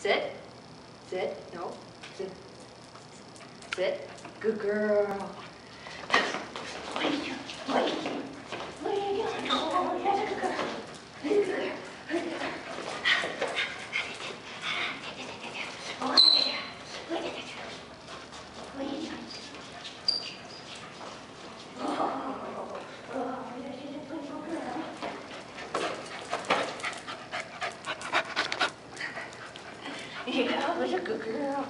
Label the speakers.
Speaker 1: Sit. Sit. No. Sit. Sit. Good girl. Yeah, I was a good girl.